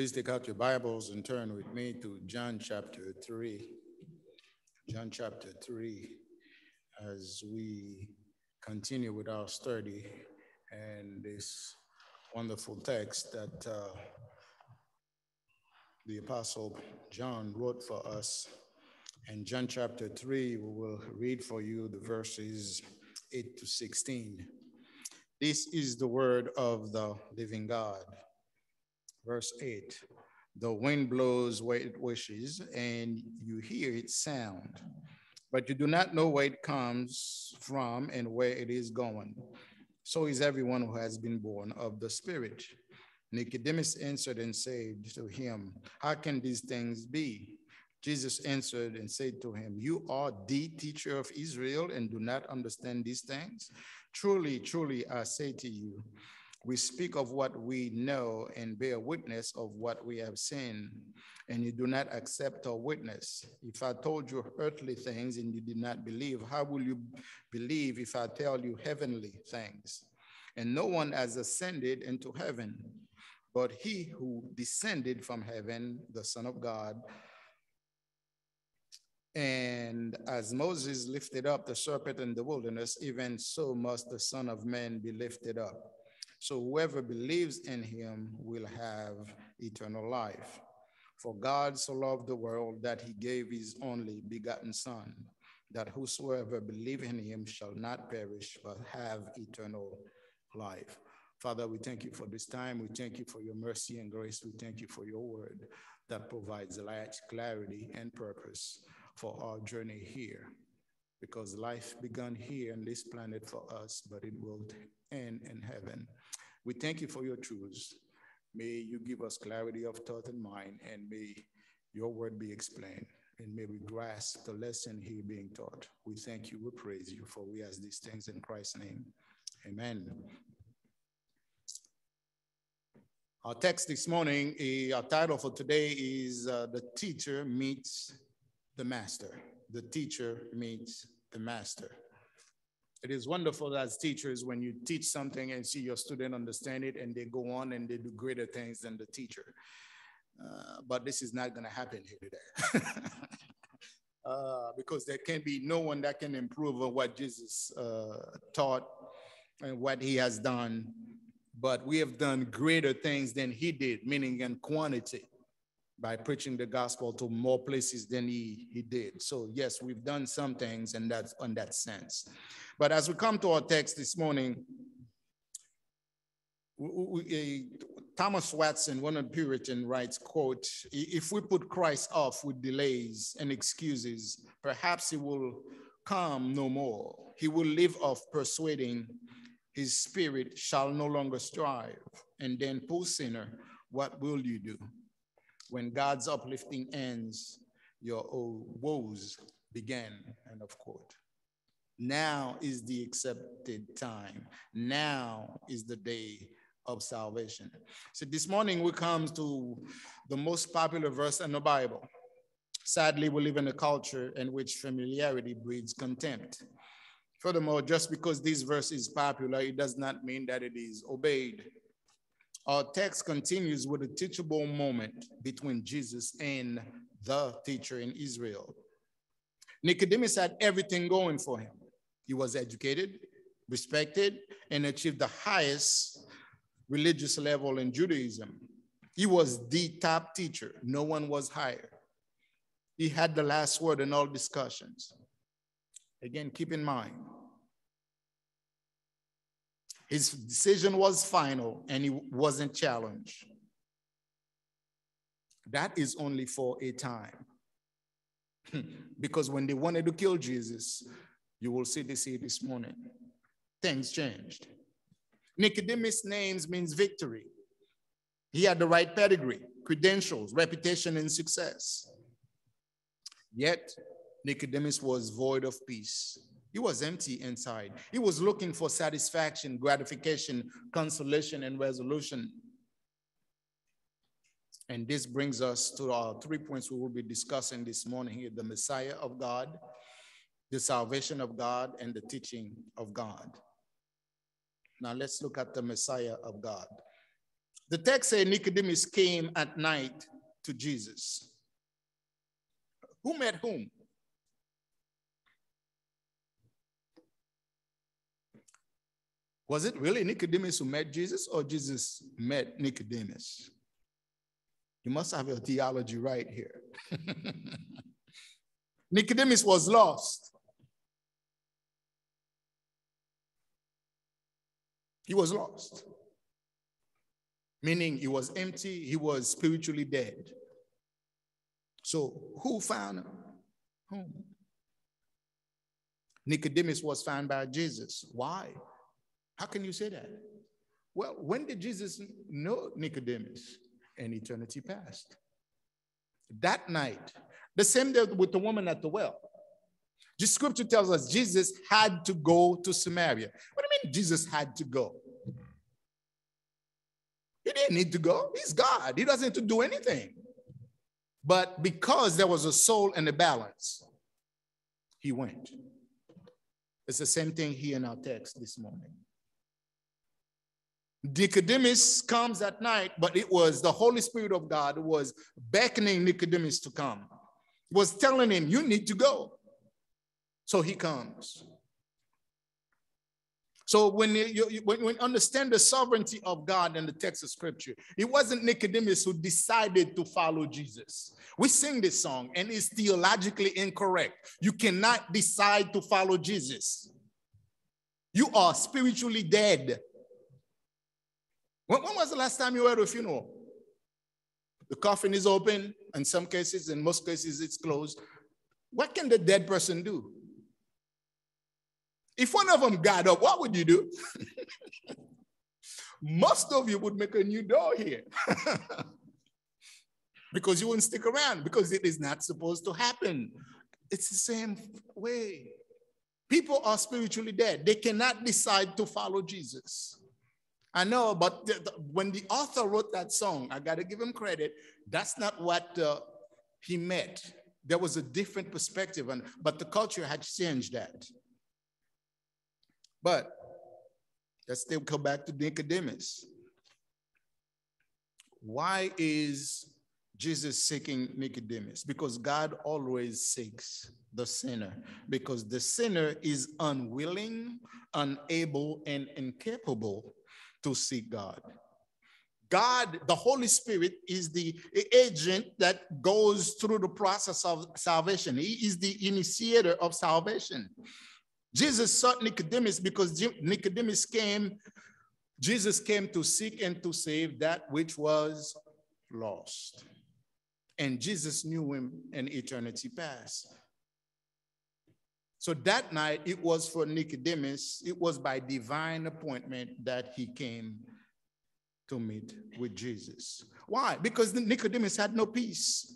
please take out your Bibles and turn with me to John chapter 3. John chapter 3, as we continue with our study and this wonderful text that uh, the Apostle John wrote for us. In John chapter 3, we will read for you the verses 8 to 16. This is the word of the living God. Verse 8 The wind blows where it wishes, and you hear its sound, but you do not know where it comes from and where it is going. So is everyone who has been born of the Spirit. Nicodemus answered and said to him, How can these things be? Jesus answered and said to him, You are the teacher of Israel and do not understand these things? Truly, truly, I say to you, we speak of what we know and bear witness of what we have seen, and you do not accept our witness. If I told you earthly things and you did not believe, how will you believe if I tell you heavenly things? And no one has ascended into heaven, but he who descended from heaven, the Son of God. And as Moses lifted up the serpent in the wilderness, even so must the Son of Man be lifted up so whoever believes in him will have eternal life. For God so loved the world that he gave his only begotten Son, that whosoever believe in him shall not perish, but have eternal life. Father, we thank you for this time. We thank you for your mercy and grace. We thank you for your word that provides light, clarity, and purpose for our journey here. Because life began here on this planet for us, but it will end in heaven. We thank you for your truths. May you give us clarity of thought and mind, and may your word be explained, and may we grasp the lesson here being taught. We thank you, we praise you, for we ask these things in Christ's name. Amen. Our text this morning, our title for today is uh, The Teacher Meets the Master. The Teacher Meets the Master. It is wonderful as teachers when you teach something and see your student understand it and they go on and they do greater things than the teacher. Uh, but this is not going to happen here today. uh, because there can be no one that can improve on what Jesus uh, taught and what he has done. But we have done greater things than he did, meaning in quantity by preaching the gospel to more places than he, he did. So yes, we've done some things and that's on that sense. But as we come to our text this morning, we, Thomas Watson, one of the Puritan, writes, quote, if we put Christ off with delays and excuses, perhaps he will come no more. He will live off persuading his spirit shall no longer strive. And then, poor sinner, what will you do? When God's uplifting ends, your woes begin, end of quote. Now is the accepted time. Now is the day of salvation. So this morning we come to the most popular verse in the Bible. Sadly, we live in a culture in which familiarity breeds contempt. Furthermore, just because this verse is popular, it does not mean that it is obeyed. Our text continues with a teachable moment between Jesus and the teacher in Israel. Nicodemus had everything going for him. He was educated, respected, and achieved the highest religious level in Judaism. He was the top teacher. No one was higher. He had the last word in all discussions. Again, keep in mind, his decision was final and he wasn't challenged. That is only for a time. because when they wanted to kill Jesus, you will see this here this morning. Things changed. Nicodemus' names means victory. He had the right pedigree, credentials, reputation, and success. Yet, Nicodemus was void of peace. He was empty inside. He was looking for satisfaction, gratification, consolation, and resolution. And this brings us to our three points we will be discussing this morning here the Messiah of God, the salvation of God and the teaching of God. Now let's look at the Messiah of God. The text says Nicodemus came at night to Jesus. Who met whom? Was it really Nicodemus who met Jesus or Jesus met Nicodemus? You must have your theology right here. Nicodemus was lost. He was lost, meaning he was empty, he was spiritually dead. So, who found him? Whom? Nicodemus was found by Jesus. Why? How can you say that? Well, when did Jesus know Nicodemus? In eternity past. That night, the same day with the woman at the well. The scripture tells us Jesus had to go to Samaria. What do you mean Jesus had to go? He didn't need to go. He's God. He doesn't need to do anything. But because there was a soul and a balance, he went. It's the same thing here in our text this morning. Nicodemus comes at night, but it was the Holy Spirit of God was beckoning Nicodemus to come, was telling him, You need to go. So he comes. So when you, when you understand the sovereignty of God in the text of scripture, it wasn't Nicodemus who decided to follow Jesus. We sing this song and it's theologically incorrect. You cannot decide to follow Jesus. You are spiritually dead. When, when was the last time you were at a funeral? The coffin is open, in some cases, in most cases, it's closed. What can the dead person do? If one of them got up, what would you do? Most of you would make a new door here because you wouldn't stick around because it is not supposed to happen. It's the same way. People are spiritually dead, they cannot decide to follow Jesus. I know, but the, the, when the author wrote that song, I got to give him credit. That's not what uh, he meant. There was a different perspective, and but the culture had changed that. But let's still come back to Nicodemus. Why is Jesus seeking Nicodemus? Because God always seeks the sinner, because the sinner is unwilling, unable, and incapable to seek God. God, the Holy Spirit, is the agent that goes through the process of salvation. He is the initiator of salvation. Jesus sought Nicodemus because Nicodemus came, Jesus came to seek and to save that which was lost. And Jesus knew him in eternity past. So that night, it was for Nicodemus, it was by divine appointment that he came to meet with Jesus. Why? Because Nicodemus had no peace.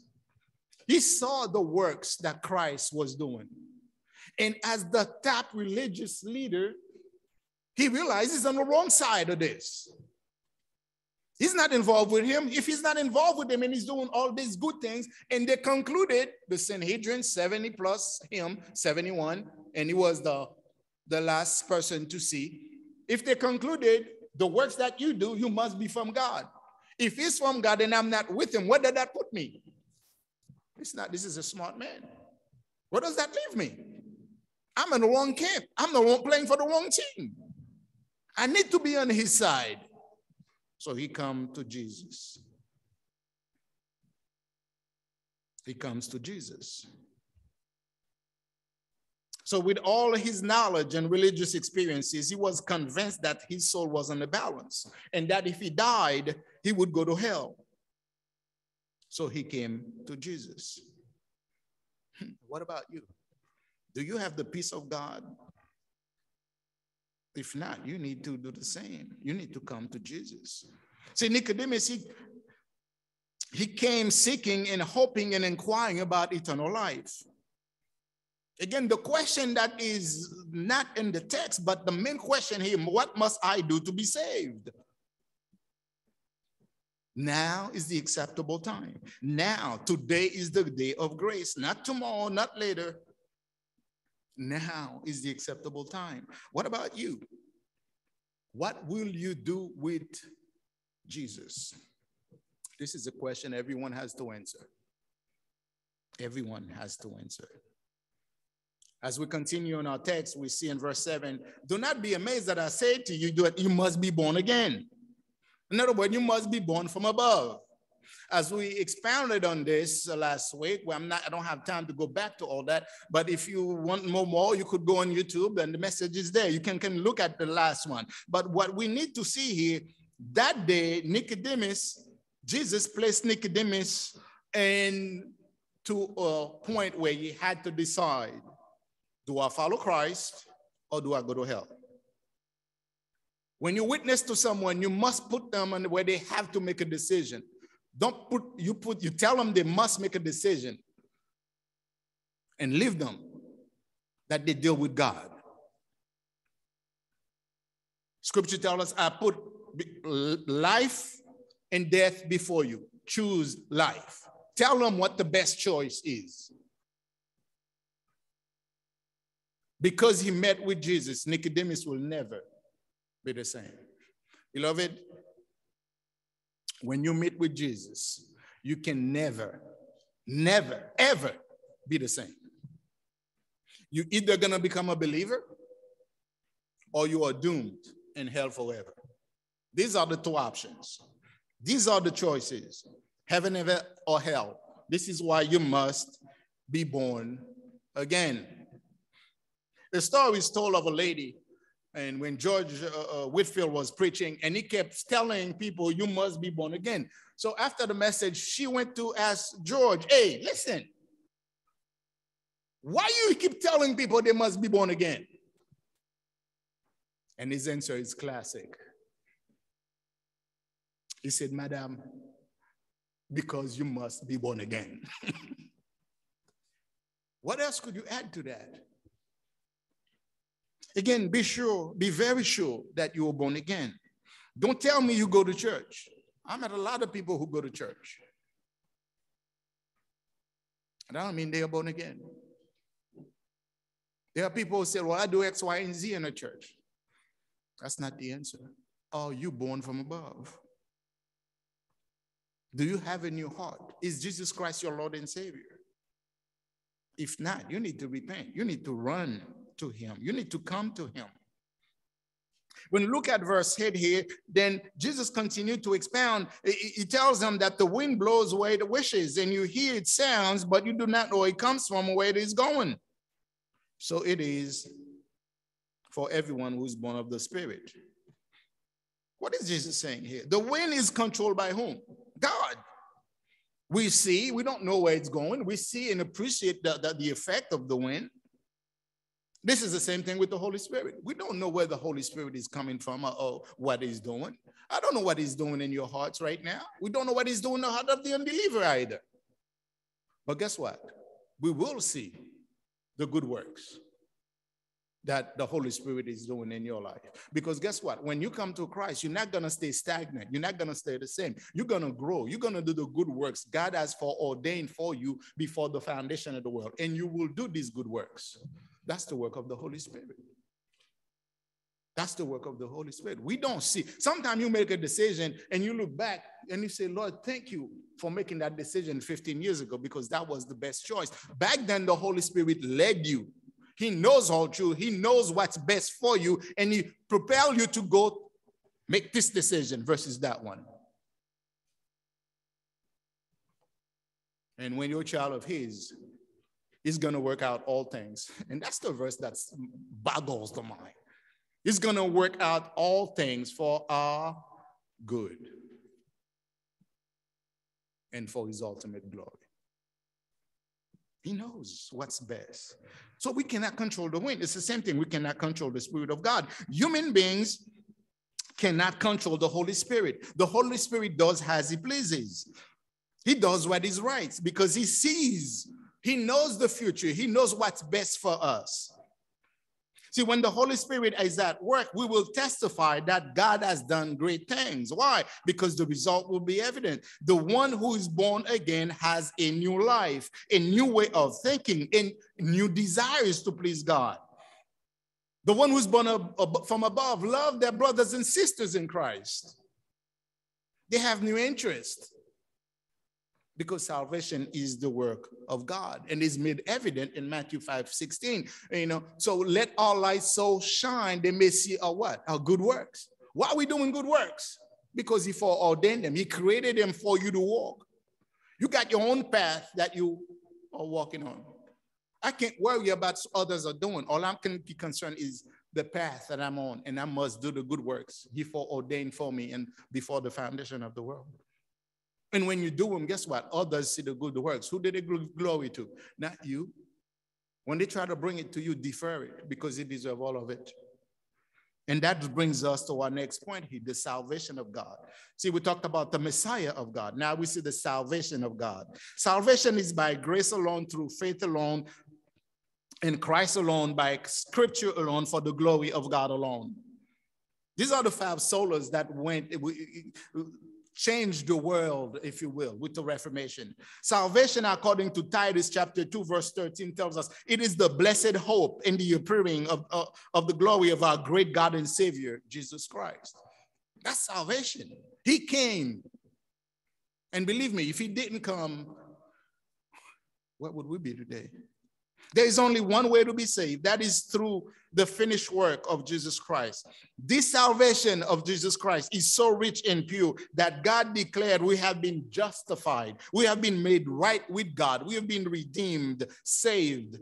He saw the works that Christ was doing. And as the top religious leader, he realizes on the wrong side of this. He's not involved with him. If he's not involved with him and he's doing all these good things, and they concluded the Sanhedrin 70 plus him, 71, and he was the, the last person to see. If they concluded the works that you do, you must be from God. If he's from God and I'm not with him, where did that put me? It's not, this is a smart man. Where does that leave me? I'm in the wrong camp. I'm the one playing for the wrong team. I need to be on his side. So he come to Jesus. He comes to Jesus. So, with all his knowledge and religious experiences, he was convinced that his soul was on the balance and that if he died, he would go to hell. So, he came to Jesus. Hmm. What about you? Do you have the peace of God? If not, you need to do the same. You need to come to Jesus. See, Nicodemus, he, he came seeking and hoping and inquiring about eternal life. Again, the question that is not in the text, but the main question here what must I do to be saved? Now is the acceptable time. Now, today is the day of grace, not tomorrow, not later. Now is the acceptable time. What about you? What will you do with Jesus? This is a question everyone has to answer. Everyone has to answer. As we continue in our text, we see in verse 7 Do not be amazed that I say to you that you must be born again. In other words, you must be born from above. As we expounded on this uh, last week, well, I'm not, I don't have time to go back to all that. But if you want more, more, you could go on YouTube and the message is there. You can, can look at the last one. But what we need to see here, that day, Nicodemus, Jesus placed Nicodemus in to a point where he had to decide, do I follow Christ or do I go to hell? When you witness to someone, you must put them on where they have to make a decision. Don't put, you put, you tell them they must make a decision and leave them that they deal with God. Scripture tells us, I put life and death before you. Choose life. Tell them what the best choice is. Because he met with Jesus, Nicodemus will never be the same. Beloved, when you meet with Jesus, you can never, never, ever be the same. You're either gonna become a believer or you are doomed in hell forever. These are the two options. These are the choices heaven or hell. This is why you must be born again. The story is told of a lady and when George uh, uh, Whitefield was preaching, and he kept telling people, You must be born again. So after the message, she went to ask George, Hey, listen, why you keep telling people they must be born again? And his answer is classic. He said, Madam, because you must be born again. what else could you add to that? Again, be sure, be very sure that you were born again. Don't tell me you go to church. I met a lot of people who go to church. And I don't mean they are born again. There are people who say, Well, I do X, Y, and Z in a church. That's not the answer. Are you born from above? Do you have a new heart? Is Jesus Christ your Lord and Savior? If not, you need to repent. You need to run to him. You need to come to him. When you look at verse 8 here, then Jesus continued to expound. He tells them that the wind blows where it wishes, and you hear its sounds, but you do not know it comes from where it is going. So it is for everyone who's born of the Spirit. What is Jesus saying here? The wind is controlled by whom? God. We see, we don't know where it's going. We see and appreciate the, the, the effect of the wind. This is the same thing with the Holy Spirit. We don't know where the Holy Spirit is coming from or, or, what he's doing. I don't know what he's doing in your hearts right now. We don't know what he's doing in the heart of the unbeliever either. But guess what? We will see the good works that the Holy Spirit is doing in your life. Because guess what? When you come to Christ, you're not going to stay stagnant. You're not going to stay the same. You're going to grow. You're going to do the good works God has foreordained for you before the foundation of the world. And you will do these good works. That's the work of the Holy Spirit. That's the work of the Holy Spirit. We don't see. Sometimes you make a decision and you look back and you say, Lord, thank you for making that decision 15 years ago because that was the best choice. Back then, the Holy Spirit led you. He knows all truth. He knows what's best for you, and He propel you to go make this decision versus that one. And when you're a child of His, He's going to work out all things. And that's the verse that boggles the mind. He's going to work out all things for our good and for his ultimate glory. He knows what's best. So we cannot control the wind. It's the same thing. We cannot control the Spirit of God. Human beings cannot control the Holy Spirit. The Holy Spirit does as he pleases. He does what is right because he sees he knows the future. He knows what's best for us. See, when the Holy Spirit is at work, we will testify that God has done great things. Why? Because the result will be evident. The one who is born again has a new life, a new way of thinking, and new desires to please God. The one who's born from above love their brothers and sisters in Christ. They have new interest because salvation is the work of God and is made evident in Matthew 5 16. You know, so let our light so shine they may see our what? Our good works. Why are we doing good works? Because He foreordained them, He created them for you to walk. You got your own path that you are walking on. I can't worry about others are doing. All I can be concerned is the path that I'm on, and I must do the good works He foreordained for me and before the foundation of the world. And when you do them, guess what? Others see the good works. Who did they glory to? Not you. When they try to bring it to you, defer it because you deserve all of it. And that brings us to our next point here the salvation of God. See, we talked about the Messiah of God. Now we see the salvation of God. Salvation is by grace alone, through faith alone, in Christ alone, by scripture alone, for the glory of God alone. These are the five solas that went, changed the world, if you will, with the Reformation. Salvation, according to Titus chapter 2, verse 13, tells us it is the blessed hope in the appearing of, uh, of the glory of our great God and Savior, Jesus Christ. That's salvation. He came. And believe me, if he didn't come, what would we be today? There is only one way to be saved. That is through the finished work of Jesus Christ. This salvation of Jesus Christ is so rich and pure that God declared we have been justified. We have been made right with God. We have been redeemed, saved.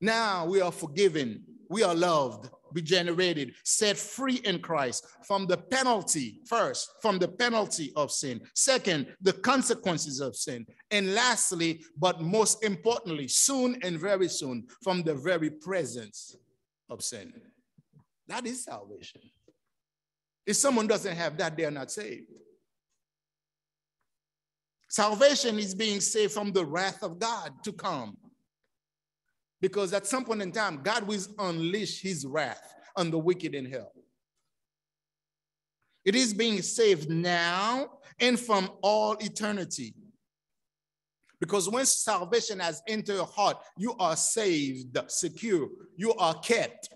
Now we are forgiven. We are loved regenerated, set free in Christ from the penalty, first, from the penalty of sin. Second, the consequences of sin. And lastly, but most importantly, soon and very soon, from the very presence of sin. That is salvation. If someone doesn't have that, they are not saved. Salvation is being saved from the wrath of God to come. Because at some point in time, God will unleash his wrath on the wicked in hell. It is being saved now and from all eternity. Because when salvation has entered your heart, you are saved, secure, you are kept.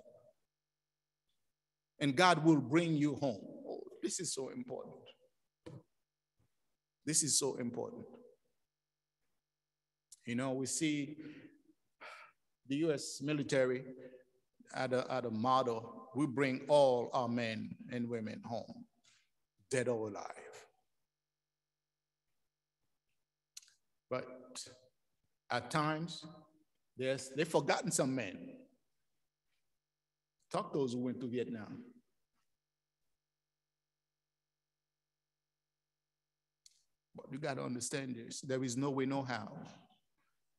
And God will bring you home. Oh, this is so important. This is so important. You know, we see the US military at a, at a model, we bring all our men and women home, dead or alive. But at times, there's, they've forgotten some men. Talk to those who went to Vietnam. But you got to understand this. There is no way, no how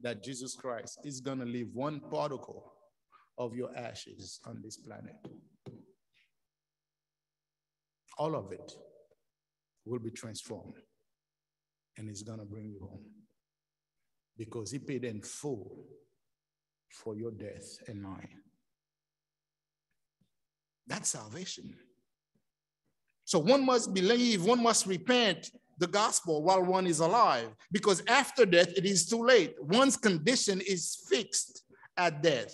that Jesus Christ is going to leave one particle of your ashes on this planet. All of it will be transformed and it's going to bring you home because he paid in full for your death and mine. That's salvation. So one must believe, one must repent the gospel while one is alive, because after death, it is too late. One's condition is fixed at death.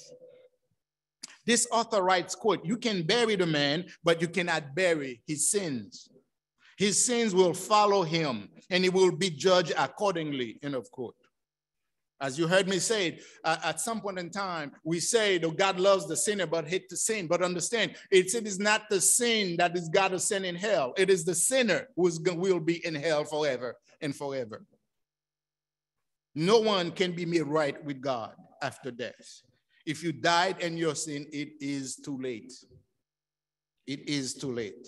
This author writes, quote, you can bury the man, but you cannot bury his sins. His sins will follow him and he will be judged accordingly, end of quote. As you heard me say, uh, at some point in time, we say that God loves the sinner but hate the sin. But understand, it's, it is not the sin that is God send in hell. It is the sinner who will be in hell forever and forever. No one can be made right with God after death. If you died in your sin, it is too late. It is too late.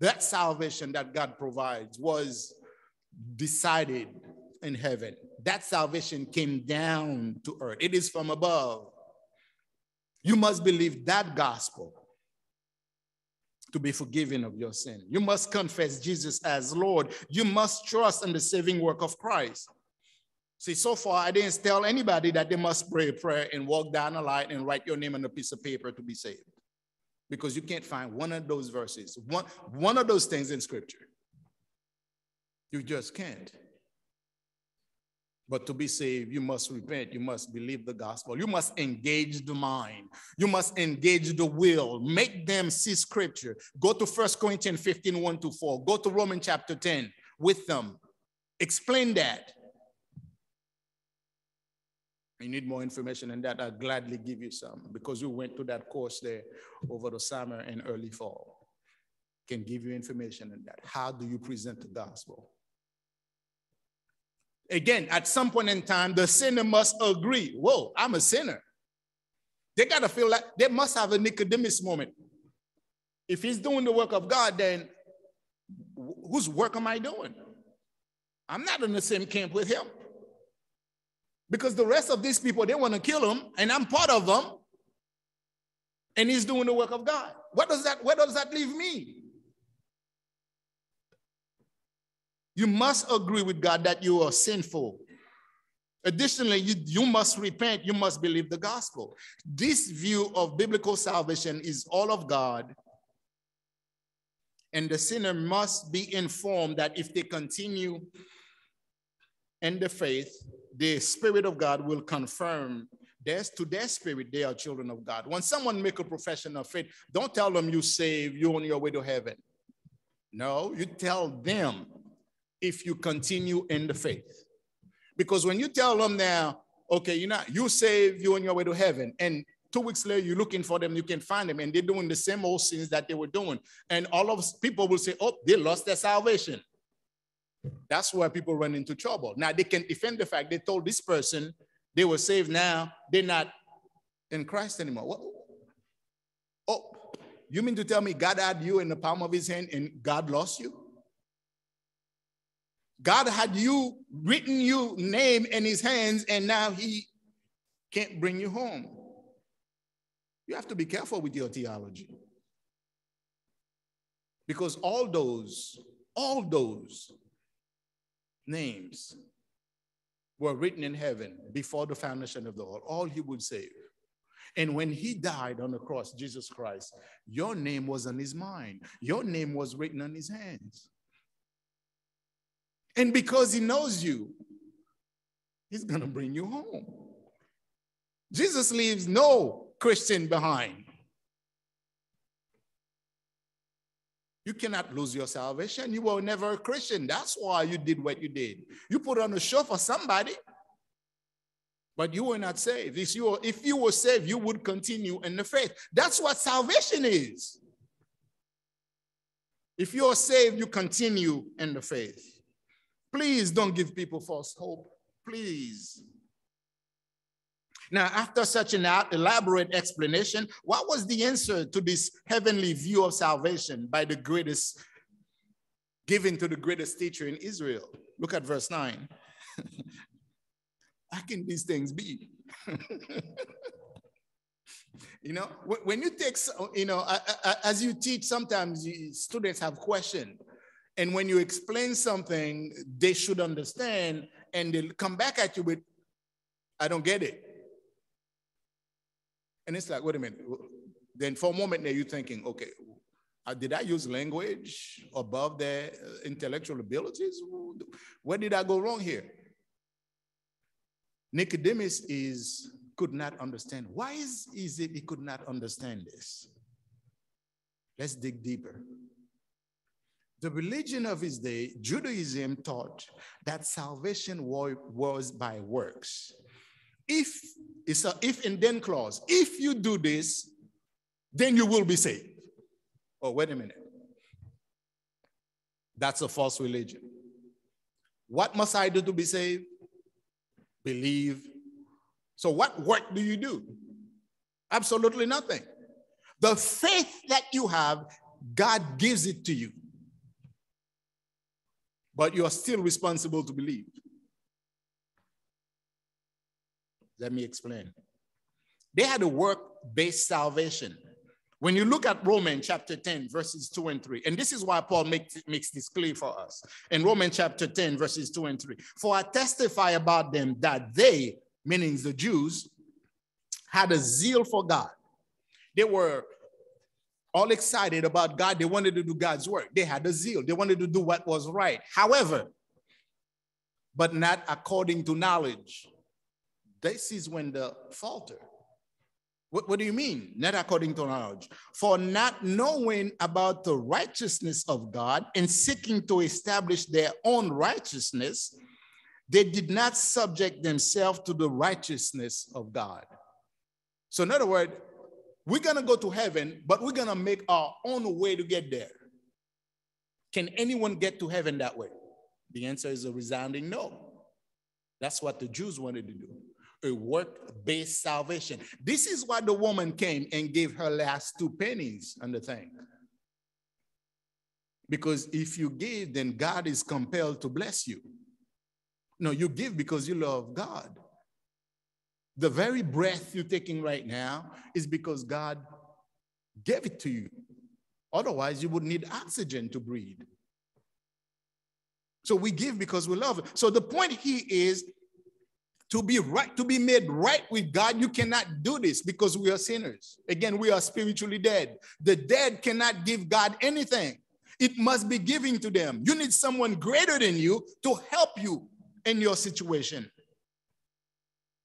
That salvation that God provides was decided in heaven. That salvation came down to earth. It is from above. You must believe that gospel to be forgiven of your sin. You must confess Jesus as Lord. You must trust in the saving work of Christ. See, so far, I didn't tell anybody that they must pray a prayer and walk down the line and write your name on a piece of paper to be saved. Because you can't find one of those verses, one, one of those things in scripture. You just can't. But to be saved, you must repent. You must believe the gospel. You must engage the mind. You must engage the will. Make them see scripture. Go to First Corinthians 15 1 to 4. Go to Romans chapter 10 with them. Explain that. You need more information than that, I'll gladly give you some because we went to that course there over the summer and early fall. Can give you information on that. How do you present the gospel? Again, at some point in time, the sinner must agree. Whoa, I'm a sinner. They got to feel like they must have a Nicodemus moment. If he's doing the work of God, then whose work am I doing? I'm not in the same camp with him. Because the rest of these people, they want to kill him, and I'm part of them. And he's doing the work of God. What does that, where does that leave me? You must agree with God that you are sinful. Additionally, you, you must repent, you must believe the gospel. This view of biblical salvation is all of God. And the sinner must be informed that if they continue in the faith, the Spirit of God will confirm there's to their spirit they are children of God. When someone make a profession of faith, don't tell them you save, you're on your way to heaven. No, you tell them if you continue in the faith. Because when you tell them now, okay, you know, you save, you're on your way to heaven, and two weeks later you're looking for them, you can find them, and they're doing the same old sins that they were doing. And all of people will say, oh, they lost their salvation. That's where people run into trouble. Now they can defend the fact they told this person they were saved now, they're not in Christ anymore. What? Oh, you mean to tell me God had you in the palm of his hand and God lost you? God had you written you name in his hands and now he can't bring you home. You have to be careful with your theology. Because all those, all those names were written in heaven before the foundation of the world, all he would save. And when he died on the cross, Jesus Christ, your name was on his mind, your name was written on his hands. And because he knows you, he's going to bring you home. Jesus leaves no Christian behind. You cannot lose your salvation. You were never a Christian. That's why you did what you did. You put on a show for somebody, but you were not saved. If you were, if you were saved, you would continue in the faith. That's what salvation is. If you're saved, you continue in the faith. Please don't give people false hope. Please. Now, after such an elaborate explanation, what was the answer to this heavenly view of salvation by the greatest, given to the greatest teacher in Israel? Look at verse 9. How can these things be? you know, when you take, you know, as you teach, sometimes students have questions. And when you explain something they should understand, and they'll come back at you with, I don't get it. And it's like, wait a minute. Then for a moment there, you're thinking, okay, uh, did I use language above their uh, intellectual abilities? Where did I go wrong here? Nicodemus is could not understand. Why is, is it he could not understand this? Let's dig deeper. The religion of his day, Judaism, taught that salvation was by works. If it's a if and then clause, if you do this, then you will be saved. Oh, wait a minute. That's a false religion. What must I do to be saved? Believe. So, what work do you do? Absolutely nothing. The faith that you have, God gives it to you but you are still responsible to believe. Let me explain. They had a work based salvation. When you look at Romans chapter 10, verses 2 and 3, and this is why Paul makes, makes this clear for us. In Romans chapter 10, verses 2 and 3, for I testify about them that they, meaning the Jews, had a zeal for God. They were all excited about God. They wanted to do God's work. They had a zeal. They wanted to do what was right. However, but not according to knowledge. This is when the falter. What, what do you mean? Not according to knowledge. For not knowing about the righteousness of God and seeking to establish their own righteousness, they did not subject themselves to the righteousness of God. So, in other words, we're going to go to heaven, but we're going to make our own way to get there. Can anyone get to heaven that way? The answer is a resounding no. That's what the Jews wanted to do a work based salvation. This is why the woman came and gave her last two pennies on the thing. Because if you give, then God is compelled to bless you. No, you give because you love God. The very breath you're taking right now is because God gave it to you. Otherwise, you would need oxygen to breathe. So we give because we love. So the point here is to be right, to be made right with God, you cannot do this because we are sinners. Again, we are spiritually dead. The dead cannot give God anything. It must be giving to them. You need someone greater than you to help you in your situation.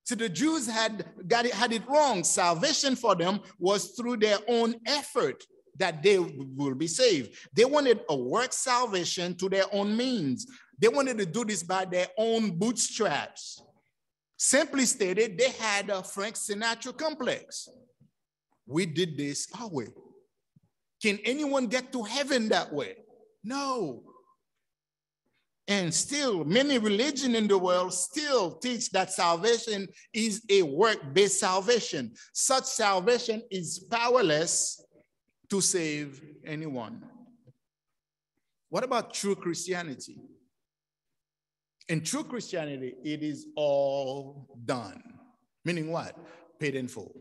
So the Jews had got it, had it wrong. Salvation for them was through their own effort that they will be saved. They wanted a work salvation to their own means. They wanted to do this by their own bootstraps. Simply stated, they had a Frank Sinatra complex. We did this our way. Can anyone get to heaven that way? No. And still, many religion in the world still teach that salvation is a work-based salvation. Such salvation is powerless to save anyone. What about true Christianity? In true Christianity, it is all done. Meaning what? Paid in full.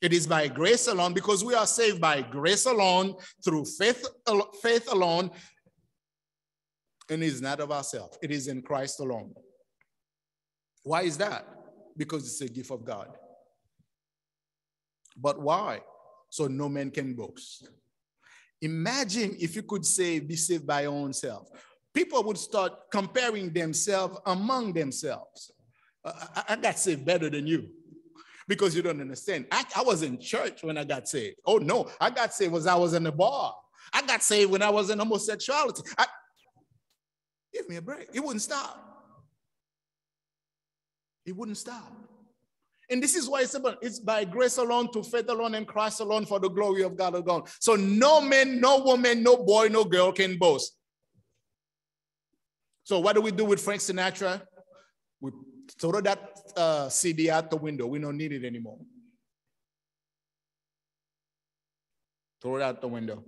It is by grace alone because we are saved by grace alone, through faith, faith alone, and is not of ourselves. It is in Christ alone. Why is that? Because it's a gift of God. But why? So no man can boast. Imagine if you could say, be saved by your own self people would start comparing themselves among themselves. Uh, I, I, got saved better than you because you don't understand. I, I, was in church when I got saved. Oh no, I got saved when I was in the bar. I got saved when I was in homosexuality. I, give me a break. It wouldn't stop. It wouldn't stop. And this is why it's about it's by grace alone, to faith alone, and Christ alone for the glory of God alone. So no man, no woman, no boy, no girl can boast. So what do we do with Frank Sinatra? We throw that uh, CD out the window. We don't need it anymore. Throw it out the window.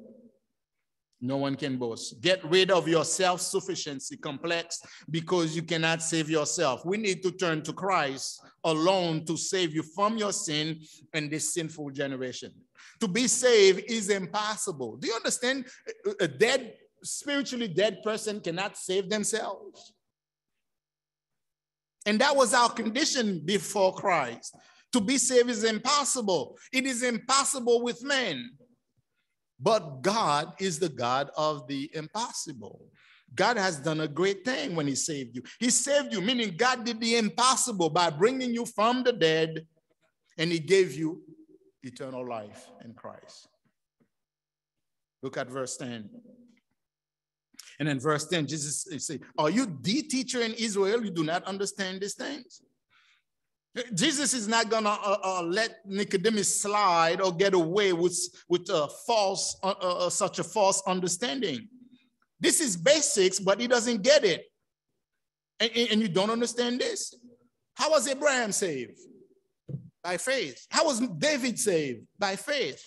No one can boast. Get rid of your self sufficiency complex because you cannot save yourself. We need to turn to Christ alone to save you from your sin and this sinful generation. To be saved is impossible. Do you understand? A dead spiritually dead person cannot save themselves. And that was our condition before Christ. To be saved is impossible. It is impossible with men. But God is the God of the impossible. God has done a great thing when He saved you. He saved you, meaning God did the impossible by bringing you from the dead, and He gave you eternal life in Christ. Look at verse 10. And in verse 10, Jesus say, Are you the teacher in Israel? You do not understand these things? Jesus is not gonna uh, uh, let Nicodemus slide or get away with, with a false, uh, uh, uh, such a false understanding. This is basics, but he doesn't get it. And, and you don't understand this? How was Abraham saved? By faith. How was David saved? By faith.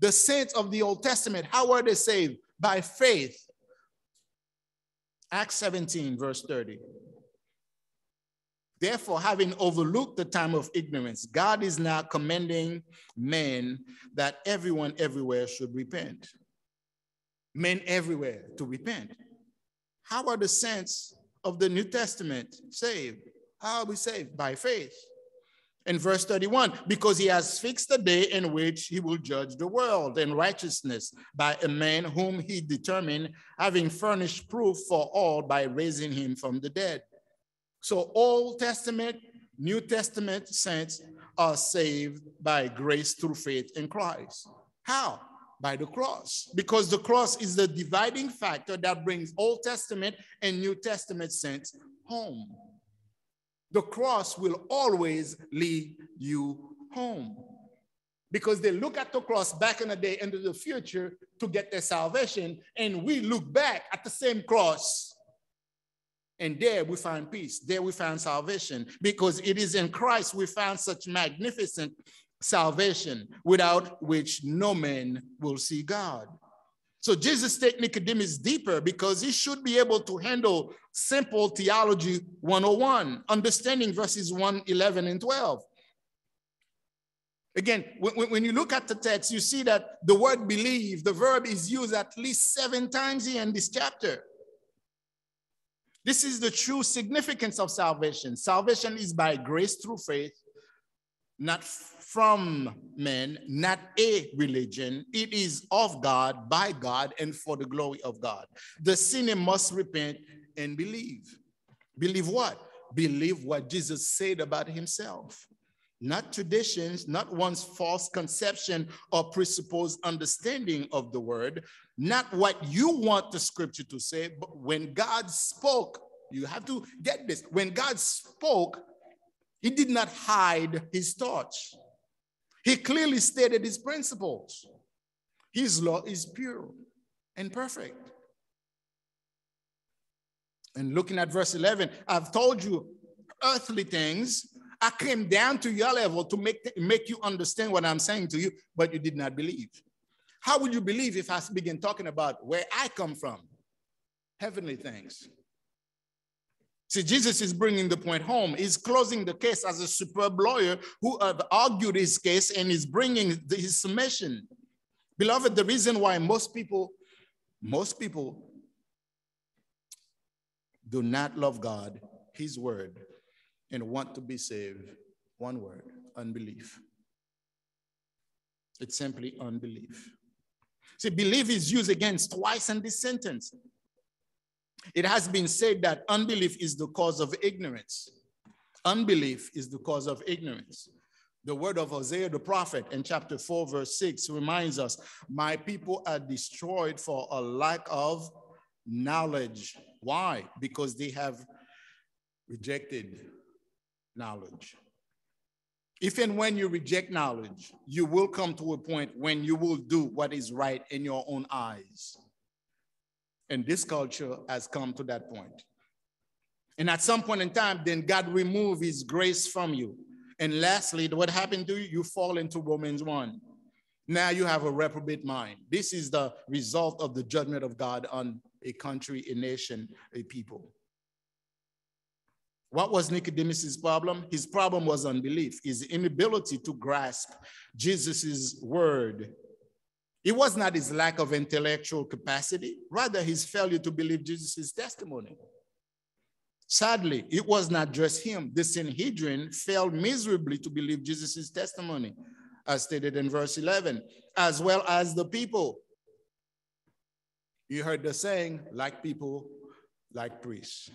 The saints of the Old Testament, how were they saved? By faith. Acts 17, verse 30. Therefore, having overlooked the time of ignorance, God is now commending men that everyone everywhere should repent. Men everywhere to repent. How are the saints of the New Testament saved? How are we saved? By faith. In verse 31, because he has fixed a day in which he will judge the world in righteousness by a man whom he determined, having furnished proof for all by raising him from the dead. So, Old Testament, New Testament saints are saved by grace through faith in Christ. How? By the cross. Because the cross is the dividing factor that brings Old Testament and New Testament saints home the cross will always lead you home. Because they look at the cross back in the day into the future to get their salvation, and we look back at the same cross. And there we find peace. There we find salvation because it is in Christ we find such magnificent salvation without which no man will see God. So Jesus take Nicodemus deeper because he should be able to handle simple theology 101, understanding verses 1, 11, and 12. Again, when, when you look at the text, you see that the word believe, the verb is used at least seven times here in this chapter. This is the true significance of salvation. Salvation is by grace through faith, not from men, not a religion. It is of God, by God, and for the glory of God. The sinner must repent and believe. Believe what? Believe what Jesus said about himself. Not traditions, not one's false conception or presupposed understanding of the word, not what you want the scripture to say, but when God spoke, you have to get this. When God spoke, he did not hide his thoughts. He clearly stated his principles. His law is pure and perfect. And looking at verse 11, I've told you earthly things. I came down to your level to make, make you understand what I'm saying to you, but you did not believe. How would you believe if I begin talking about where I come from? Heavenly things. See, Jesus is bringing the point home. He's closing the case as a superb lawyer who have argued his case and is bringing his submission. Beloved, the reason why most people, most people do not love God, his word, and want to be saved, one word, unbelief. It's simply unbelief. See, belief is used against twice in this sentence. It has been said that unbelief is the cause of ignorance. Unbelief is the cause of ignorance. The word of Hosea the prophet in chapter 4, verse 6 reminds us My people are destroyed for a lack of knowledge. Why? Because they have rejected knowledge. If and when you reject knowledge, you will come to a point when you will do what is right in your own eyes. And this culture has come to that point. And at some point in time, then God remove his grace from you. And lastly, what happened to you? You fall into Romans 1. Now you have a reprobate mind. This is the result of the judgment of God on a country, a nation, a people. What was Nicodemus's problem? His problem was unbelief, his inability to grasp Jesus's word it was not his lack of intellectual capacity, rather his failure to believe Jesus' testimony. Sadly, it was not just him. The Sanhedrin failed miserably to believe Jesus' testimony, as stated in verse 11, as well as the people. You heard the saying, like people, like priests.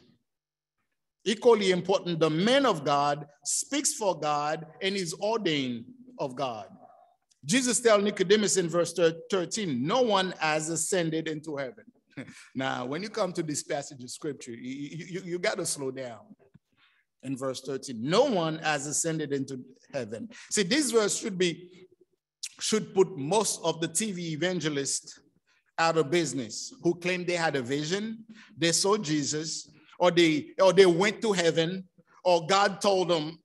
Equally important, the man of God speaks for God and is ordained of God. Jesus tells Nicodemus in verse 13, no one has ascended into heaven. now, when you come to this passage of scripture, you, you, you got to slow down. In verse 13, no one has ascended into heaven. See, this verse should be should put most of the TV evangelists out of business who claim they had a vision, they saw Jesus, or they or they went to heaven, or God told them.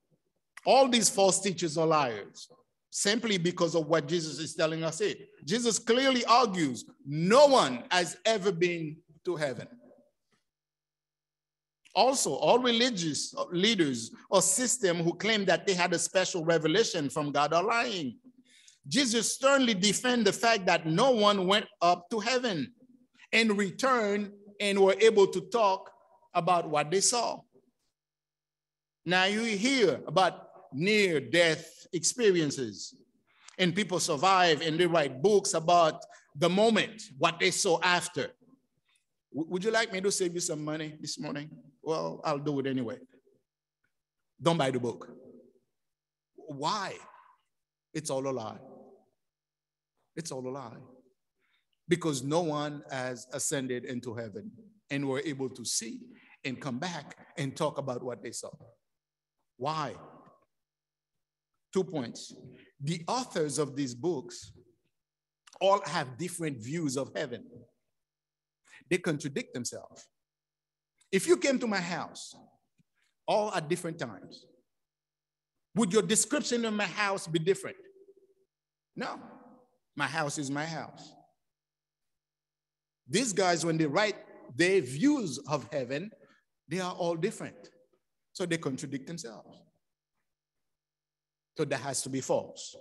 All these false teachers are liars simply because of what Jesus is telling us here. Jesus clearly argues no one has ever been to heaven. Also, all religious leaders or system who claim that they had a special revelation from God are lying. Jesus sternly defends the fact that no one went up to heaven and returned and were able to talk about what they saw. Now you hear about near death experiences. And people survive and they write books about the moment, what they saw after. W- would you like me to save you some money this morning? Well, I'll do it anyway. Don't buy the book. Why? It's all a lie. It's all a lie. Because no one has ascended into heaven and were able to see and come back and talk about what they saw. Why? Two points. The authors of these books all have different views of heaven, they contradict themselves. If you came to my house all at different times, would your description of my house be different? No. My house is my house. These guys, when they write their views of heaven, they are all different. So they contradict themselves. So that has to be false.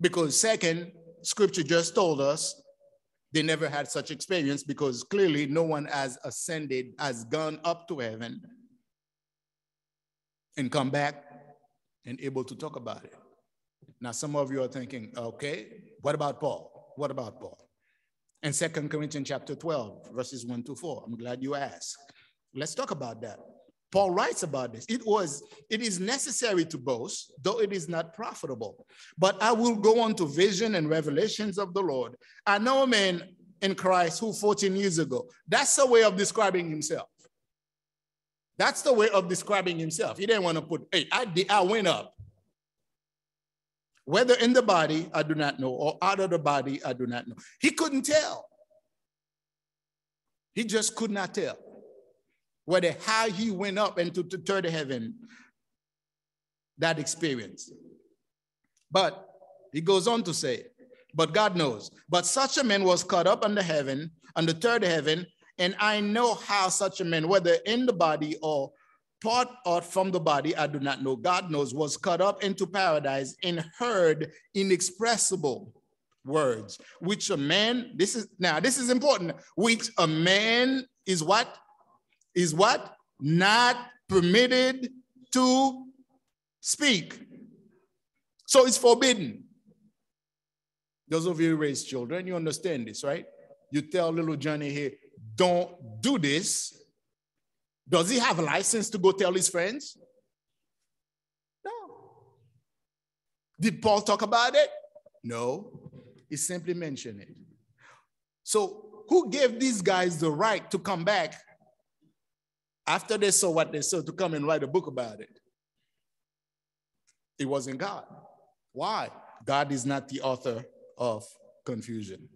Because, second, scripture just told us they never had such experience because clearly no one has ascended, has gone up to heaven and come back and able to talk about it. Now, some of you are thinking, okay, what about Paul? What about Paul? In Second Corinthians chapter 12, verses 1 to 4. I'm glad you asked. Let's talk about that. Paul writes about this. It was, it is necessary to boast, though it is not profitable. But I will go on to vision and revelations of the Lord. I know a man in Christ who 14 years ago, that's a way of describing himself. That's the way of describing himself. He didn't want to put, hey, I, did, I went up. Whether in the body, I do not know, or out of the body, I do not know. He couldn't tell. He just could not tell whether how he went up into the third heaven, that experience. But he goes on to say, but God knows. But such a man was caught up under heaven, the third heaven, and I know how such a man, whether in the body or part or from the body, I do not know. God knows, was caught up into paradise and heard inexpressible words, which a man, this is now, this is important, which a man is what? Is what? Not permitted to speak. So it's forbidden. Those of you who raise children, you understand this, right? You tell little Johnny here, don't do this. Does he have a license to go tell his friends? No. Did Paul talk about it? No. He simply mentioned it. So, who gave these guys the right to come back after they saw what they saw to come and write a book about it? It wasn't God. Why? God is not the author of confusion.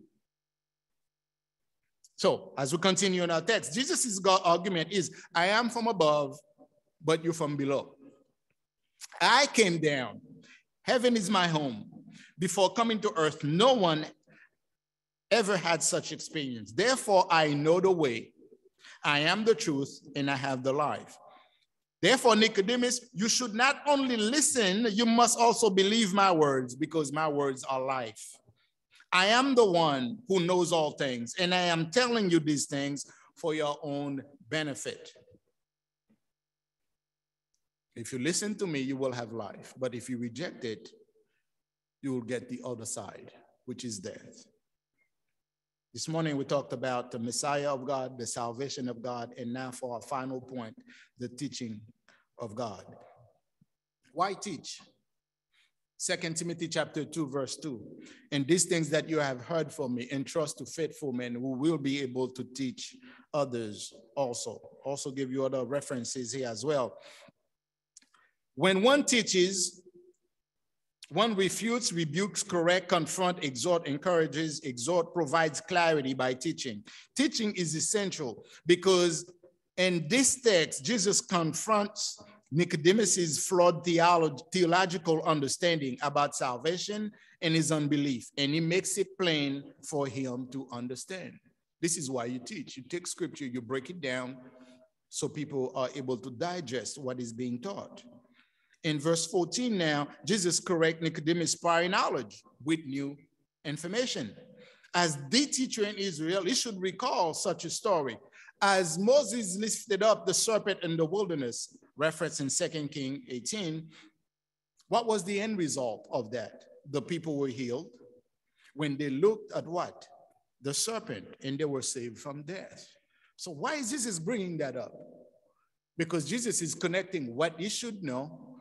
So, as we continue in our text, Jesus' argument is I am from above, but you're from below. I came down. Heaven is my home. Before coming to earth, no one ever had such experience. Therefore, I know the way. I am the truth, and I have the life. Therefore, Nicodemus, you should not only listen, you must also believe my words, because my words are life. I am the one who knows all things, and I am telling you these things for your own benefit. If you listen to me, you will have life. But if you reject it, you will get the other side, which is death. This morning we talked about the Messiah of God, the salvation of God, and now for our final point, the teaching of God. Why teach? Second Timothy chapter 2, verse 2. And these things that you have heard from me, entrust to faithful men who will be able to teach others also. Also give you other references here as well. When one teaches, one refutes, rebukes, correct, confront, exhort, encourages, exhort, provides clarity by teaching. Teaching is essential because in this text, Jesus confronts Nicodemus's flawed theological understanding about salvation and his unbelief, and he makes it plain for him to understand. This is why you teach. You take scripture, you break it down so people are able to digest what is being taught. In verse 14 now, Jesus correct Nicodemus' prior knowledge with new information. As the teacher in Israel, he should recall such a story As Moses lifted up the serpent in the wilderness, reference in 2 King 18, what was the end result of that? The people were healed when they looked at what? The serpent, and they were saved from death. So why is Jesus bringing that up? Because Jesus is connecting what you should know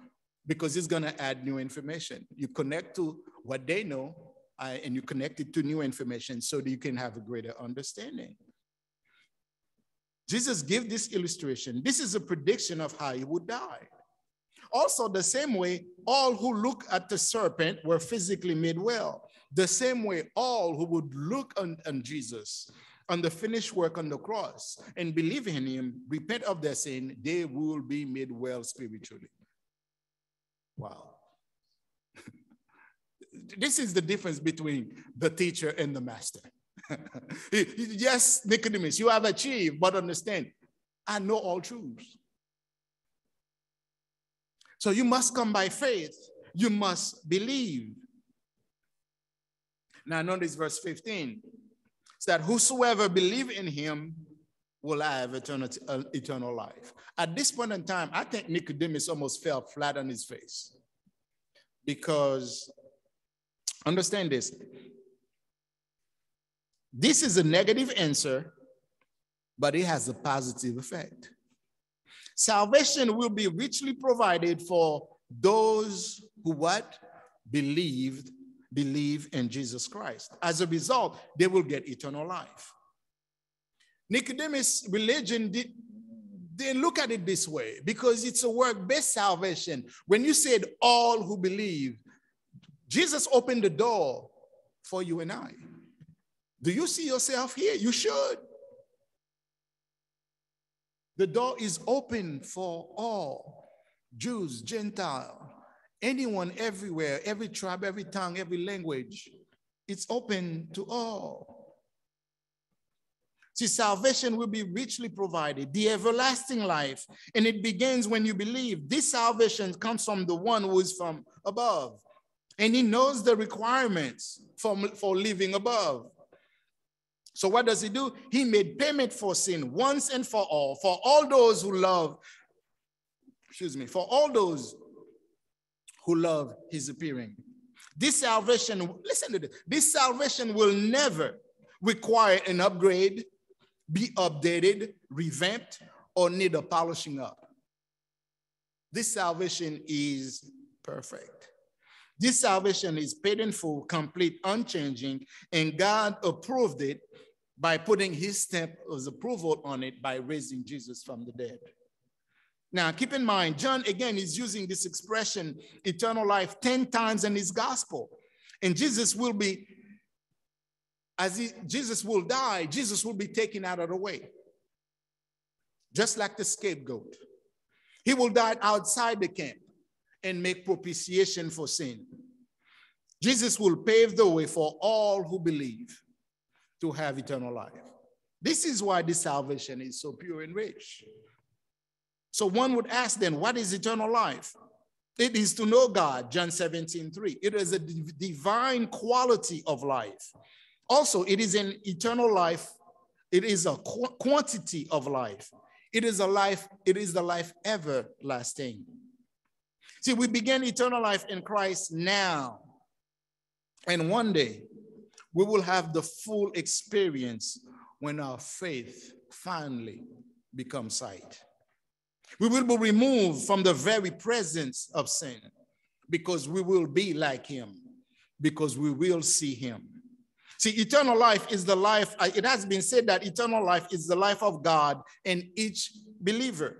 because it's going to add new information. You connect to what they know uh, and you connect it to new information so that you can have a greater understanding. Jesus gave this illustration. This is a prediction of how he would die. Also, the same way, all who look at the serpent were physically made well. The same way, all who would look on, on Jesus, on the finished work on the cross, and believe in him, repent of their sin, they will be made well spiritually. Wow. this is the difference between the teacher and the master. yes, Nicodemus, you have achieved, but understand, I know all truths. So you must come by faith. You must believe. Now notice verse 15. It's that whosoever believe in him will I have eternal, uh, eternal life. At this point in time, I think Nicodemus almost fell flat on his face because understand this. This is a negative answer, but it has a positive effect. Salvation will be richly provided for those who what? Believed, believe in Jesus Christ. As a result, they will get eternal life. Nicodemus' religion did, they look at it this way because it's a work-based salvation. When you said all who believe, Jesus opened the door for you and I. Do you see yourself here? You should. The door is open for all Jews, Gentile, anyone everywhere, every tribe, every tongue, every language. It's open to all. See, salvation will be richly provided, the everlasting life, and it begins when you believe. This salvation comes from the one who is from above, and he knows the requirements for, for living above. So, what does he do? He made payment for sin once and for all, for all those who love, excuse me, for all those who love his appearing. This salvation, listen to this, this salvation will never require an upgrade be updated, revamped, or need a polishing up. This salvation is perfect. This salvation is paid in full, complete, unchanging, and God approved it by putting his stamp of approval on it by raising Jesus from the dead. Now, keep in mind, John again is using this expression, eternal life, 10 times in his gospel. And Jesus will be as he, Jesus will die, Jesus will be taken out of the way. Just like the scapegoat. He will die outside the camp and make propitiation for sin. Jesus will pave the way for all who believe to have eternal life. This is why this salvation is so pure and rich. So one would ask then, what is eternal life? It is to know God, John 17, 3. It is a divine quality of life also, it is an eternal life. It is a qu quantity of life. It is a life, it is the life everlasting. See, we begin eternal life in Christ now. And one day we will have the full experience when our faith finally becomes sight. We will be removed from the very presence of sin because we will be like him, because we will see him. See, eternal life is the life, uh, it has been said that eternal life is the life of God in each believer,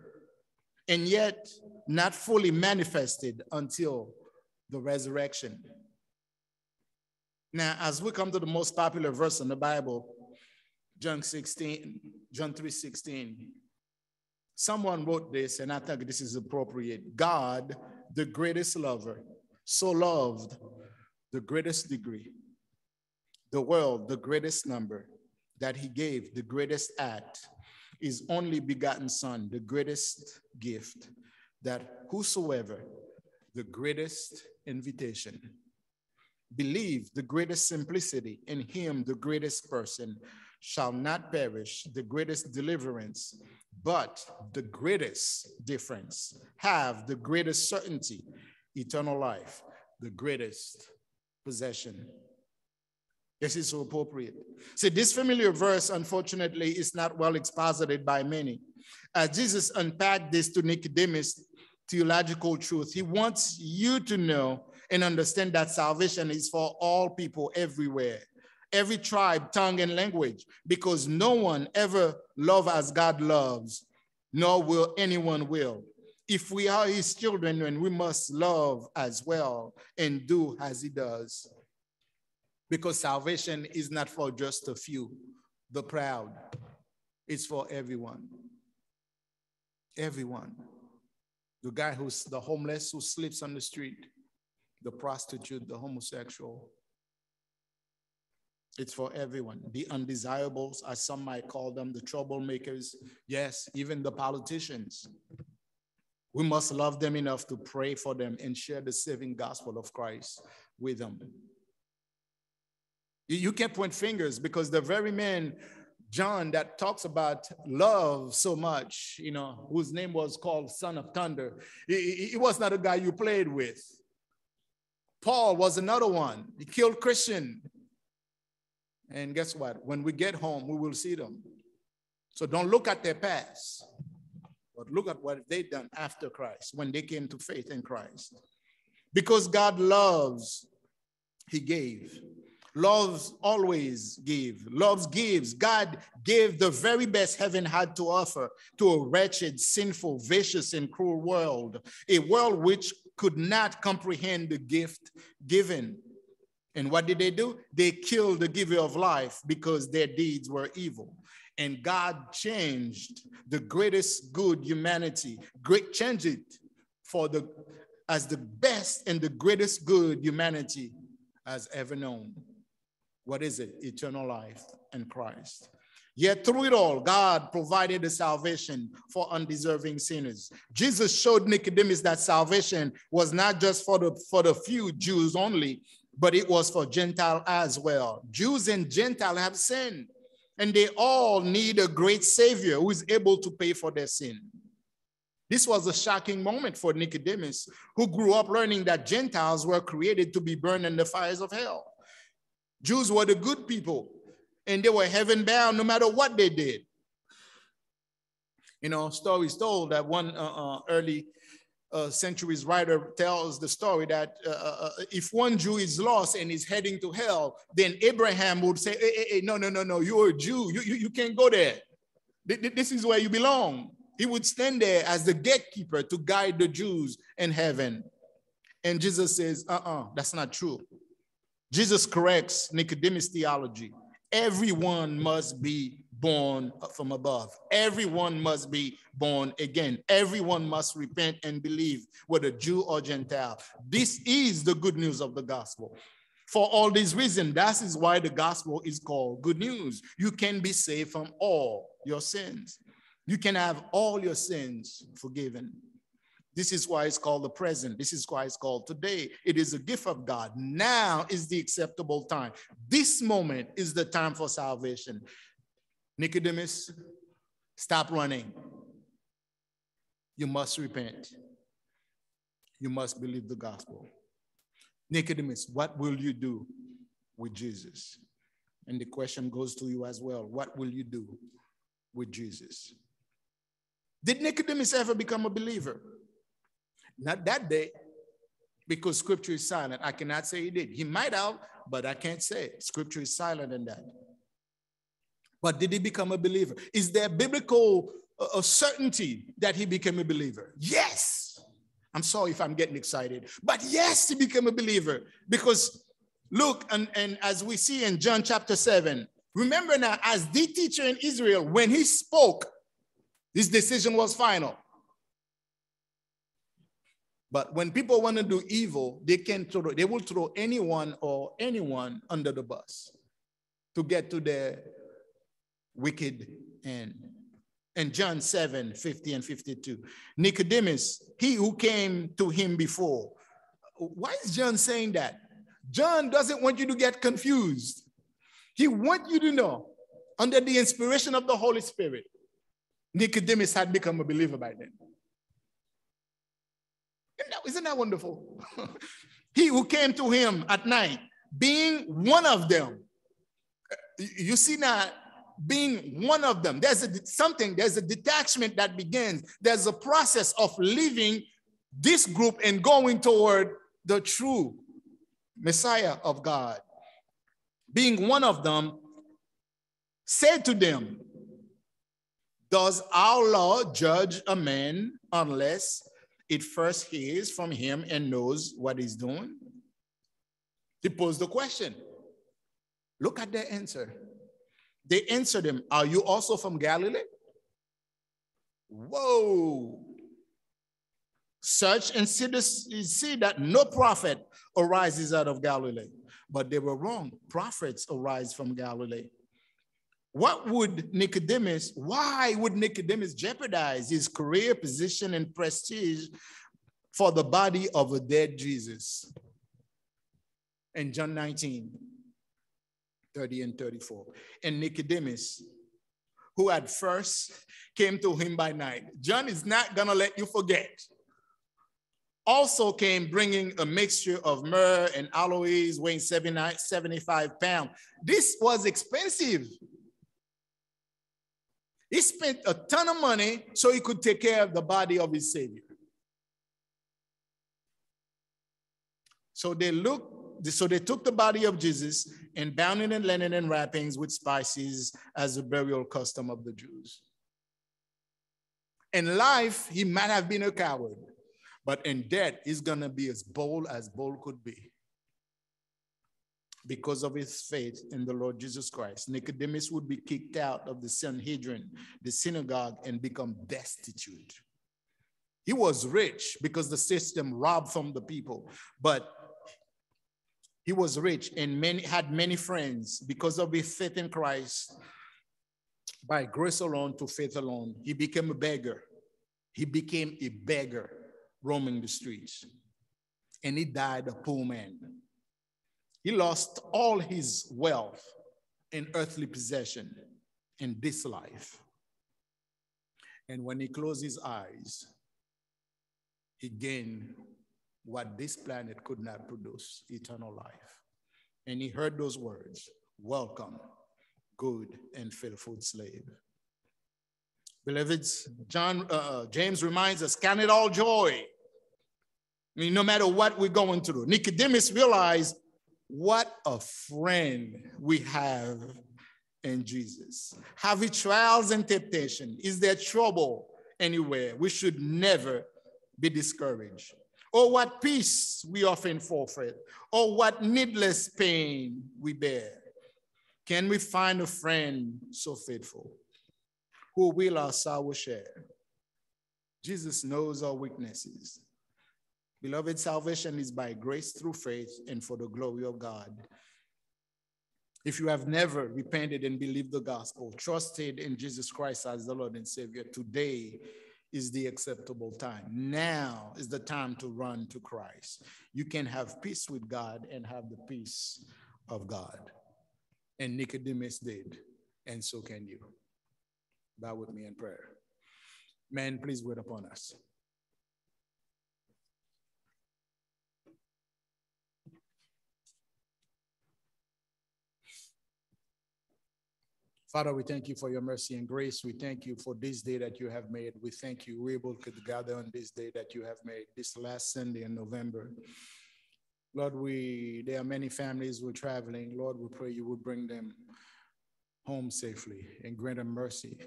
and yet not fully manifested until the resurrection. Now, as we come to the most popular verse in the Bible, John 16, John 3 16, someone wrote this, and I think this is appropriate. God, the greatest lover, so loved the greatest degree the world the greatest number that he gave, the greatest act, is only begotten Son, the greatest gift, that whosoever, the greatest invitation, believe the greatest simplicity in him, the greatest person, shall not perish, the greatest deliverance, but the greatest difference, have the greatest certainty, eternal life, the greatest possession. This is so appropriate. See, this familiar verse, unfortunately, is not well exposited by many. As Jesus unpacked this to Nicodemus, theological truth, he wants you to know and understand that salvation is for all people everywhere every tribe, tongue, and language, because no one ever love as God loves, nor will anyone will. If we are his children, then we must love as well and do as he does. Because salvation is not for just a few, the proud. It's for everyone. Everyone. The guy who's the homeless who sleeps on the street, the prostitute, the homosexual, it's for everyone. The undesirables, as some might call them, the troublemakers. Yes, even the politicians. We must love them enough to pray for them and share the saving gospel of Christ with them. You can't point fingers because the very man, John, that talks about love so much, you know, whose name was called Son of Thunder, he, he was not a guy you played with. Paul was another one. He killed Christian. And guess what? When we get home, we will see them. So don't look at their past, but look at what they done after Christ when they came to faith in Christ. Because God loves, He gave. Loves always give. Loves gives. God gave the very best heaven had to offer to a wretched, sinful, vicious, and cruel world, a world which could not comprehend the gift given. And what did they do? They killed the giver of life because their deeds were evil. And God changed the greatest good humanity, great changed it for the as the best and the greatest good humanity has ever known. What is it? Eternal life in Christ. Yet through it all, God provided a salvation for undeserving sinners. Jesus showed Nicodemus that salvation was not just for the, for the few Jews only, but it was for Gentile as well. Jews and Gentile have sinned, and they all need a great Savior who is able to pay for their sin. This was a shocking moment for Nicodemus, who grew up learning that Gentiles were created to be burned in the fires of hell. Jews were the good people, and they were heaven bound no matter what they did. You know, stories told that one uh, uh, early uh, centuries writer tells the story that uh, uh, uh, if one Jew is lost and is heading to hell, then Abraham would say, hey, hey, hey, no, no, no, no, you're a Jew. You, you, you can't go there. This is where you belong. He would stand there as the gatekeeper to guide the Jews in heaven. And Jesus says, uh-uh, that's not true. Jesus corrects Nicodemus' theology. Everyone must be born from above. Everyone must be born again. Everyone must repent and believe, whether Jew or Gentile. This is the good news of the gospel. For all these reasons, that is why the gospel is called good news. You can be saved from all your sins. You can have all your sins forgiven. This is why it's called the present. This is why it's called today. It is a gift of God. Now is the acceptable time. This moment is the time for salvation. Nicodemus, stop running. You must repent. You must believe the gospel. Nicodemus, what will you do with Jesus? And the question goes to you as well. What will you do with Jesus? Did Nicodemus ever become a believer? Not that day, because scripture is silent. I cannot say he did. He might have, but I can't say. Scripture is silent in that. But did he become a believer? Is there biblical uh, certainty that he became a believer? Yes. I'm sorry if I'm getting excited, but yes, he became a believer because look, and, and as we see in John chapter 7, remember now, as the teacher in Israel, when he spoke, his decision was final. But when people want to do evil, they can throw, they will throw anyone or anyone under the bus to get to their wicked end. And John 7 50 and 52. Nicodemus, he who came to him before. Why is John saying that? John doesn't want you to get confused. He wants you to know under the inspiration of the Holy Spirit, Nicodemus had become a believer by then. Isn't that, wonderful? he who came to him at night, being one of them. Uh, you see now, being one of them. There's a, something, there's a detachment that begins. There's a process of leaving this group and going toward the true Messiah of God. Being one of them, said to them, Does our law judge a man unless it first hears from him and knows what he's doing? He posed the question. Look at their answer. They answered him, Are you also from Galilee? Whoa. Search and see, this, see that no prophet arises out of Galilee. But they were wrong. Prophets arise from Galilee. What would Nicodemus, why would Nicodemus jeopardize his career, position, and prestige for the body of a dead Jesus? In John 19, 30 and 34. And Nicodemus, who at first came to him by night, John is not gonna let you forget, also came bringing a mixture of myrrh and aloes weighing 75 pounds. This was expensive. He spent a ton of money so he could take care of the body of his Savior. So they looked, so they took the body of Jesus and bound it in linen and wrappings with spices as a burial custom of the Jews. In life, he might have been a coward, but in death, he's gonna be as bold as bold could be because of his faith in the Lord Jesus Christ. Nicodemus would be kicked out of the Sanhedrin, the synagogue, and become destitute. He was rich because the system robbed from the people, but he was rich and many had many friends because of his faith in Christ. By grace alone to faith alone, he became a beggar. He became a beggar roaming the streets. And he died a poor man. He lost all his wealth and earthly possession in this life. And when he closed his eyes, he gained what this planet could not produce eternal life. And he heard those words Welcome, good and faithful slave. Beloved, John, uh, uh, James reminds us, count it all joy. I mean, no matter what we're going through. Nicodemus realized what a friend we have in Jesus. Have we trials and temptation? Is there trouble anywhere? We should never be discouraged. Or what peace we often forfeit, or what needless pain we bear. Can we find a friend so faithful who will our sorrow share? Jesus knows our weaknesses Beloved, salvation is by grace through faith and for the glory of God. If you have never repented and believed the gospel, trusted in Jesus Christ as the Lord and Savior, today is the acceptable time. Now is the time to run to Christ. You can have peace with God and have the peace of God. And Nicodemus did, and so can you. Bow with me in prayer. Man, please wait upon us. Father, we thank you for your mercy and grace. We thank you for this day that you have made. We thank you we're able to gather on this day that you have made, this last Sunday in November. Lord, we there are many families who are traveling. Lord, we pray you would bring them home safely and grant them mercy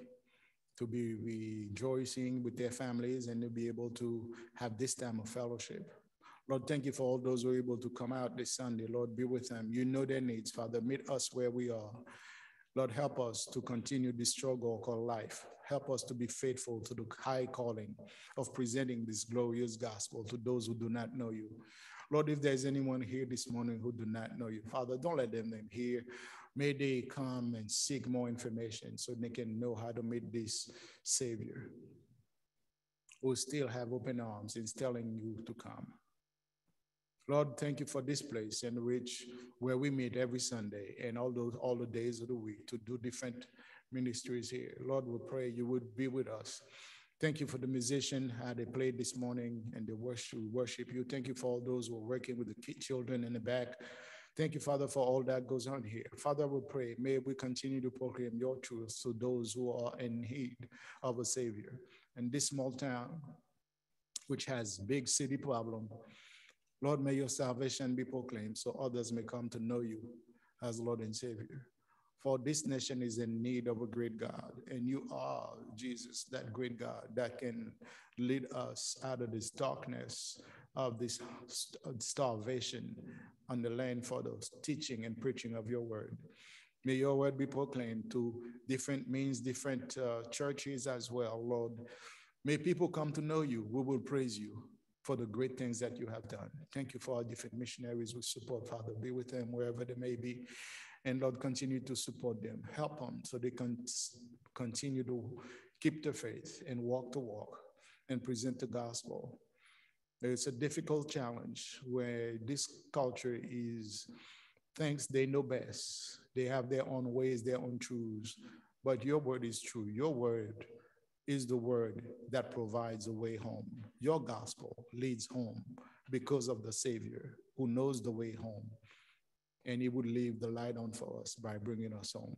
to be rejoicing with their families and to be able to have this time of fellowship. Lord, thank you for all those who are able to come out this Sunday. Lord, be with them. You know their needs, Father. Meet us where we are. Lord, help us to continue this struggle called life. Help us to be faithful to the high calling of presenting this glorious gospel to those who do not know you. Lord, if there's anyone here this morning who do not know you, Father, don't let them hear. May they come and seek more information so they can know how to meet this Savior who still have open arms and is telling you to come. Lord, thank you for this place in which where we meet every Sunday and all those all the days of the week to do different ministries here. Lord, we pray you would be with us. Thank you for the musician how they played this morning and the worship worship you. Thank you for all those who are working with the children in the back. Thank you, Father, for all that goes on here. Father, we pray, may we continue to proclaim your truth to those who are in need of a Savior. In this small town, which has big city problem, Lord, may your salvation be proclaimed so others may come to know you as Lord and Savior. For this nation is in need of a great God, and you are, Jesus, that great God that can lead us out of this darkness of this starvation on the land for the teaching and preaching of your word. May your word be proclaimed to different means, different uh, churches as well, Lord. May people come to know you. We will praise you for the great things that you have done. Thank you for our different missionaries we support, Father. Be with them wherever they may be. And Lord, continue to support them. Help them so they can continue to keep the faith and walk the walk and present the gospel. It's a difficult challenge where this culture is thinks they know best. They have their own ways, their own truths. But your word is true. Your word is the word that provides a way home. Your gospel leads home because of the Savior who knows the way home. And he would leave the light on for us by bringing us home.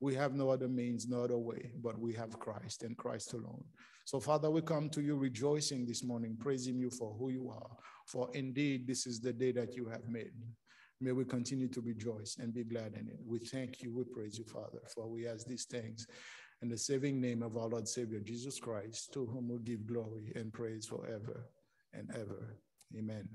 We have no other means, no other way, but we have Christ and Christ alone. So, Father, we come to you rejoicing this morning, praising you for who you are. For indeed, this is the day that you have made. May we continue to rejoice and be glad in it. We thank you, we praise you, Father, for we ask these things in the saving name of our Lord Savior Jesus Christ, to whom we give glory and praise forever and ever. Amen.